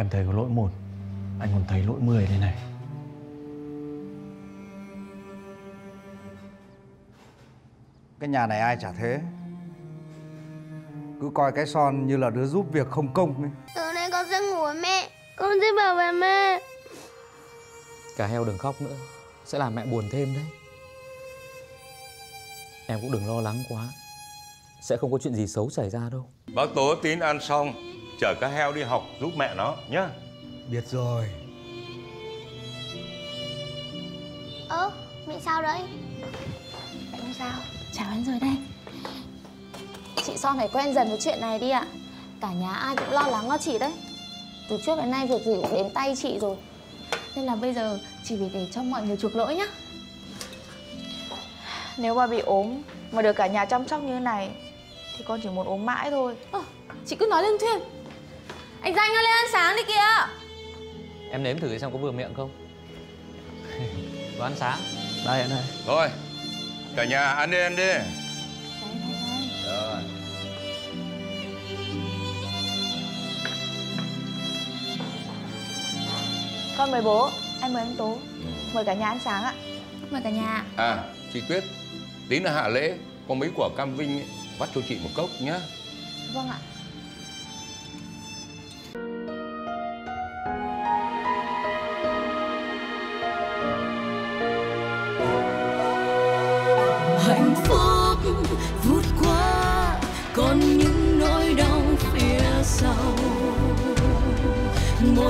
Em thấy có lỗi một. Anh còn thấy lỗi mười đây này. Cái nhà này ai chả thế. Cứ coi cái son như là đứa giúp việc không công ấy. Tối nay con sẽ ngủ với mẹ. Con sẽ bảo vệ mẹ. Cả heo đừng khóc nữa. Sẽ làm mẹ buồn thêm đấy. Em cũng đừng lo lắng quá. Sẽ không có chuyện gì xấu xảy ra đâu. Bác Tố tín ăn xong chở cá heo đi học giúp mẹ nó nhá. Biết rồi. Ơ mẹ sao đấy? Mẹ không sao, chào anh rồi đây. Chị Son phải quen dần với chuyện này đi ạ. Cả nhà ai cũng lo lắng cho chị đấy. Từ trước đến nay việc gì cũng đến tay chị rồi. Nên là bây giờ chị phải để cho mọi người chuộc lỗi nhá. Nếu mà bị ốm mà được cả nhà chăm sóc như thế này thì con chỉ muốn ốm mãi thôi. Ờ, Chị cứ nói lên thuyền Anh Danh ơi lên ăn sáng đi kìa Em nếm thử xem có vừa miệng không Có ăn sáng Đây anh ơi Thôi, cả nhà ăn đi ăn đi. Rồi. Con mời bố, anh mời anh Tố. Mời cả nhà ăn sáng ạ. Mời cả nhà À, chị Tuyết, tí nữa hạ lễ có mấy quả cam vinh ấy, vắt cho chị một cốc nhá. Vâng ạ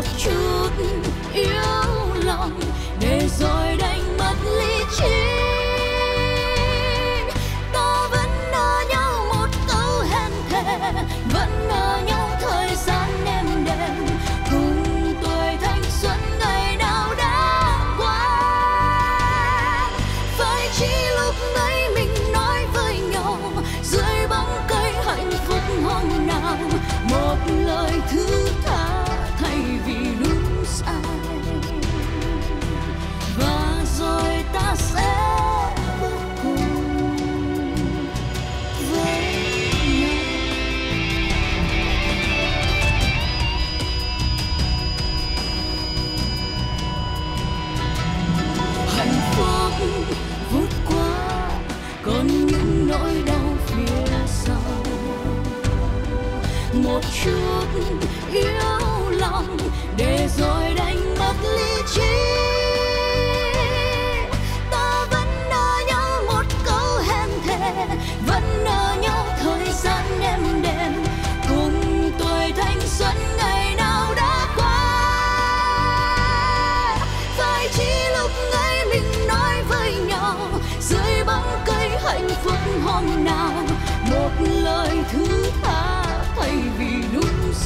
một chút.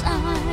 sun.